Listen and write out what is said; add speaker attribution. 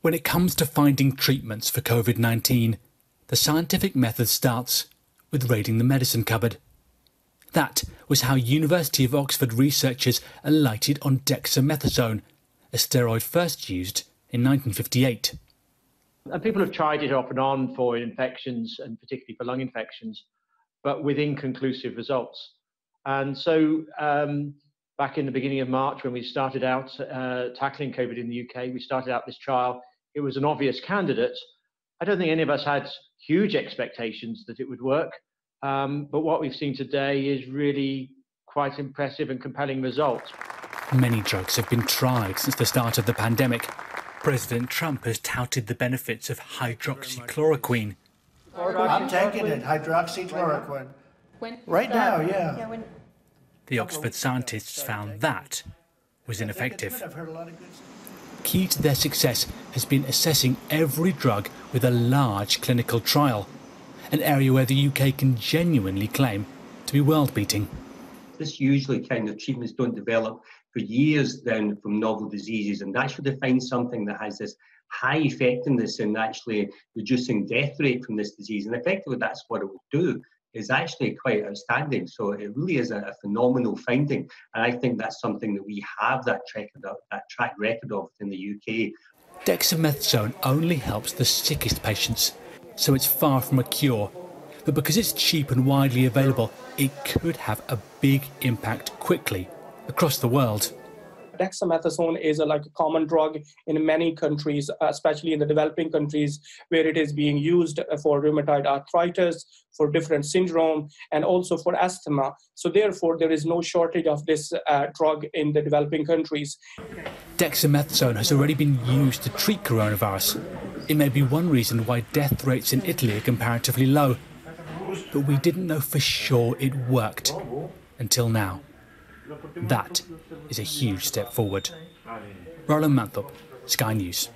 Speaker 1: When it comes to finding treatments for COVID 19, the scientific method starts with raiding the medicine cupboard. That was how University of Oxford researchers alighted on dexamethasone, a steroid first used in 1958.
Speaker 2: And people have tried it off and on for infections and particularly for lung infections, but with inconclusive results. And so, um, back in the beginning of March, when we started out uh, tackling COVID in the UK, we started out this trial. It was an obvious candidate. I don't think any of us had huge expectations that it would work. Um, but what we've seen today is really quite impressive and compelling results.
Speaker 1: Many drugs have been tried since the start of the pandemic. President Trump has touted the benefits of hydroxychloroquine.
Speaker 3: I'm taking it, hydroxychloroquine. Right now, yeah.
Speaker 1: The Oxford scientists found that was ineffective. Key to their success has been assessing every drug with a large clinical trial, an area where the UK can genuinely claim to be world beating.
Speaker 4: This usually kind of treatments don't develop for years then from novel diseases, and actually to find something that has this high effectiveness in actually reducing death rate from this disease, and effectively that's what it will do is actually quite outstanding. So it really is a, a, phenomenal finding, and I think that's something that we have that track that track record of in the UK.
Speaker 1: Dexamethasone only helps the sickest patients, so it's far from a cure. But because it's cheap and widely available, it could have a big impact quickly across the world
Speaker 5: dexamethasone is a, like a common drug in many countries, especially in the developing countries, where it is being used for rheumatoid arthritis, for different syndrome, and also for asthma. So therefore, there is no shortage of this uh, drug in the developing countries.
Speaker 1: Dexamethasone has already been used to treat coronavirus. It may be one reason why death rates in Italy are comparatively low. But we didn't know for sure it worked until now. That is a huge step forward. Roland Manthorpe, Sky News.